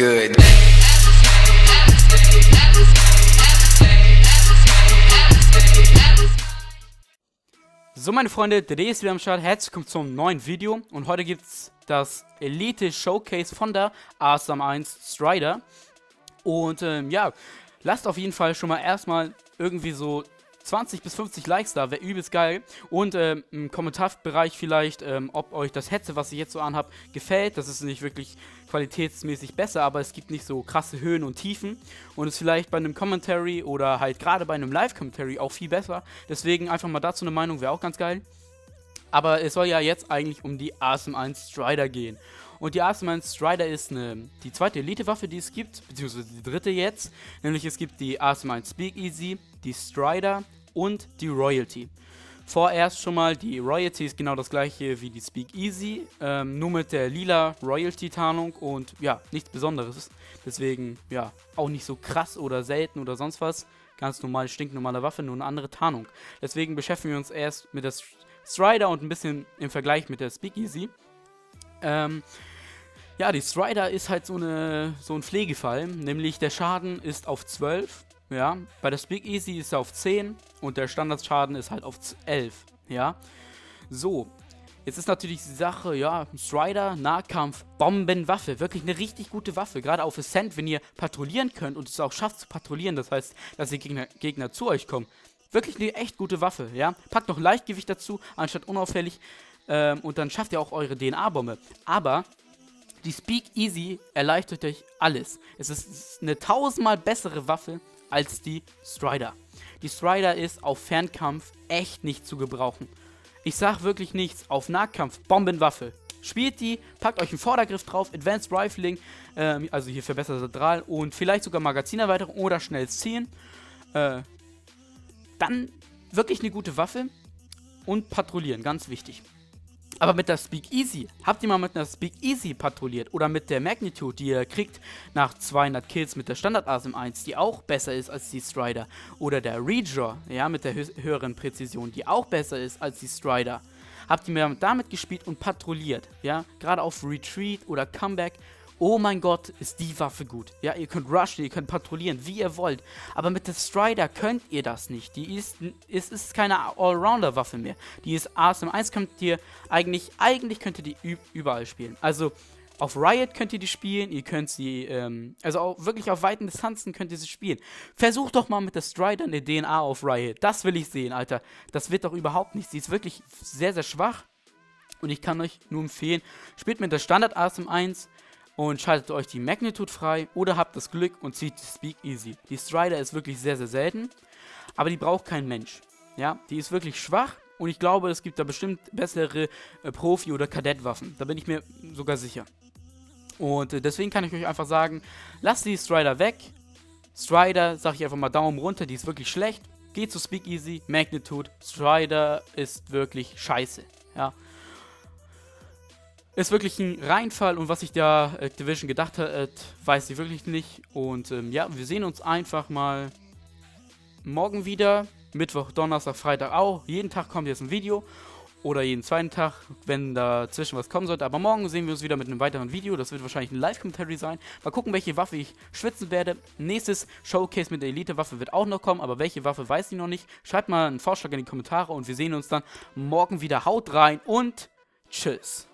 good. So meine Freunde, der D ist wieder am Start, herzlich willkommen zum neuen Video. Und heute gibt es das Elite Showcase von der Awesome 1 Strider. Und ähm, ja, lasst auf jeden Fall schon mal erstmal irgendwie so 20 bis 50 Likes da, wäre übelst geil. Und ähm, im Kommentarbereich vielleicht, ähm, ob euch das Headset, was ich jetzt so anhab, gefällt. Das ist nicht wirklich qualitätsmäßig besser, aber es gibt nicht so krasse Höhen und Tiefen. Und ist vielleicht bei einem Commentary oder halt gerade bei einem Live-Commentary auch viel besser. Deswegen einfach mal dazu eine Meinung, wäre auch ganz geil. Aber es soll ja jetzt eigentlich um die Awesome 1 Strider gehen. Und die 1 Strider ist eine, die zweite Elite-Waffe, die es gibt, beziehungsweise die dritte jetzt. Nämlich es gibt die 1 Speakeasy, die Strider und die Royalty. Vorerst schon mal, die Royalty ist genau das gleiche wie die Speakeasy, ähm, nur mit der lila Royalty-Tarnung und ja, nichts Besonderes. Deswegen, ja, auch nicht so krass oder selten oder sonst was. Ganz normal, stinknormale Waffe, nur eine andere Tarnung. Deswegen beschäftigen wir uns erst mit der Strider und ein bisschen im Vergleich mit der Speakeasy. Ähm, ja, die Strider ist halt so, eine, so ein Pflegefall, nämlich der Schaden ist auf 12 ja, bei der Speak Easy ist er auf 10 und der Standardschaden ist halt auf 11. Ja, so. Jetzt ist natürlich die Sache, ja, Strider, Nahkampf, Bombenwaffe. Wirklich eine richtig gute Waffe. Gerade auf Ascent, wenn ihr patrouillieren könnt und es auch schafft zu patrouillieren. Das heißt, dass die Gegner, Gegner zu euch kommen. Wirklich eine echt gute Waffe, ja. Packt noch Leichtgewicht dazu, anstatt unauffällig. Ähm, und dann schafft ihr auch eure DNA-Bombe. Aber die Speak Easy erleichtert euch alles. Es ist eine tausendmal bessere Waffe als die Strider. Die Strider ist auf Fernkampf echt nicht zu gebrauchen. Ich sag wirklich nichts. Auf Nahkampf, Bombenwaffe. Spielt die, packt euch einen Vordergriff drauf, Advanced Rifling, ähm, also hier verbesserte Drahl und vielleicht sogar Magazinerweiterung oder schnell ziehen. Äh, dann wirklich eine gute Waffe und patrouillieren, ganz wichtig. Aber mit der Speak Easy, habt ihr mal mit einer Speak Easy patrouilliert? Oder mit der Magnitude, die ihr kriegt nach 200 Kills mit der Standard ASM 1, die auch besser ist als die Strider? Oder der Redraw, ja, mit der höheren Präzision, die auch besser ist als die Strider? Habt ihr mir damit gespielt und patrouilliert, ja? Gerade auf Retreat oder Comeback oh mein Gott, ist die Waffe gut. Ja, ihr könnt rushen, ihr könnt patrouillieren, wie ihr wollt. Aber mit der Strider könnt ihr das nicht. Die ist, ist, ist keine Allrounder-Waffe mehr. Die ist Awesome 1 könnt ihr eigentlich, eigentlich könnt ihr die überall spielen. Also, auf Riot könnt ihr die spielen, ihr könnt sie, ähm, also auch wirklich auf weiten Distanzen könnt ihr sie spielen. Versucht doch mal mit der Strider eine DNA auf Riot. Das will ich sehen, Alter. Das wird doch überhaupt nicht. Sie ist wirklich sehr, sehr schwach. Und ich kann euch nur empfehlen, spielt mit der Standard Awesome 1 und schaltet euch die Magnitude frei oder habt das Glück und zieht die Speak Easy. Die Strider ist wirklich sehr, sehr selten, aber die braucht kein Mensch. Ja, die ist wirklich schwach und ich glaube, es gibt da bestimmt bessere äh, Profi- oder Kadettwaffen. Da bin ich mir sogar sicher. Und äh, deswegen kann ich euch einfach sagen, lasst die Strider weg. Strider, sag ich einfach mal Daumen runter, die ist wirklich schlecht. Geht zu Speak Easy, Magnitude. Strider ist wirklich scheiße. Ja. Ist wirklich ein Reinfall und was sich da Activision gedacht hat, weiß ich wirklich nicht. Und ähm, ja, wir sehen uns einfach mal morgen wieder. Mittwoch, Donnerstag, Freitag auch. Jeden Tag kommt jetzt ein Video. Oder jeden zweiten Tag, wenn dazwischen was kommen sollte. Aber morgen sehen wir uns wieder mit einem weiteren Video. Das wird wahrscheinlich ein Live-Commentary sein. Mal gucken, welche Waffe ich schwitzen werde. Nächstes Showcase mit der Elite-Waffe wird auch noch kommen. Aber welche Waffe weiß ich noch nicht. Schreibt mal einen Vorschlag in die Kommentare und wir sehen uns dann morgen wieder. Haut rein und tschüss.